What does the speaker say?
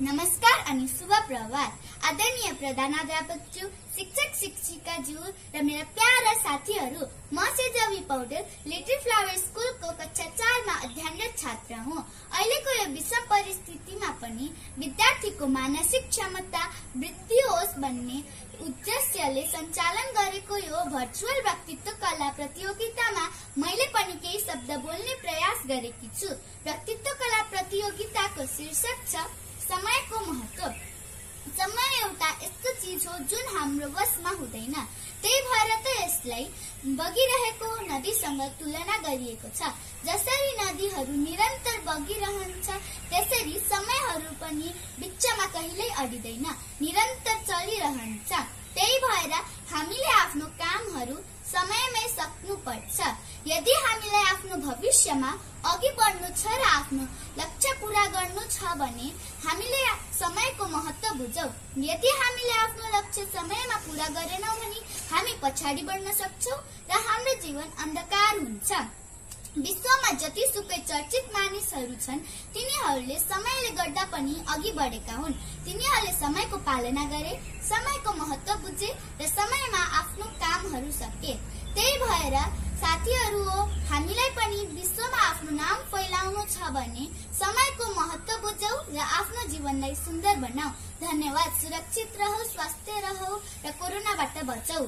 नमस्कार अनि शुभ प्रभात। आदरणीय प्रधानाध्यापकज्यू शिक्षक शिक्षिकाज्यू र मेरा प्यारा साथीहरू म सेजवी पौडेल लिटिल फ्लावर स्कुलको कक्षा चारमा अध्ययनरत छात्र हुँ। अहिलेको यो विषम परिस्थितिमा पनि विद्यार्थीको मानसिक क्षमता वृद्धि होस् भन्ने उद्देश्यले सञ्चालन गरेको यो भर्चुअल व्यक्तित्व कला प्रतियोगितामा मैले पनि केही शब्द बोल्ने प्रयास गरेकी छु। व्यक्तित्व कला प्रतियोगिताको शीर्षक छ समयको महत्व समय एउटा यस्तो चिज हो जुन हाम्रो वशमा हुँदैन। त्यही भएर त यसलाई बगिरहेको नदीसँग तुलना गरिएको छ। जसरी नदीहरू निरन्तर बगिरहन्छ त्यसरी समयहरू पनि बिचमा कहिल्यै अडिँदैन निरन्तर चलिरहन्छ। त्यही भएर हामीले आफ्नो कामहरू समयमै सक्नुपर्छ। यदि भविष्यमा अघि बढ्नु छ र आफ्नो लक्ष्य पूरा गर्नु छ भने हामीले समयको महत्व बुझौ। यदि हामीले आफ्नो लक्ष्य समयमा पूरा गरेनौँ भने हामी पछाडि बढ्न सक्छौ र हाम्रो जीवन अन्धकार हुन्छ। विश्वमा जतिसुकै चर्चित मानिसहरू छन् तिनीहरूले समयले गर्दा पनि अघि बढेका हुन्। तिनीहरूले समयको पालना गरे समयको महत्व बुझे र समयमा आफ्नो कामहरू सके। त्यही भएर साथीहरू हो हामीलाई पनि विश्वमा आफ्नो नाम फैलाउनु भने समयको महत्व बुझौ र आफ्नो जीवनलाई सुन्दर बनाऊ। धन्यवाद सुरक्षित रहौ स्वास्थ्य रहौ र कोरोनाबाट बचौ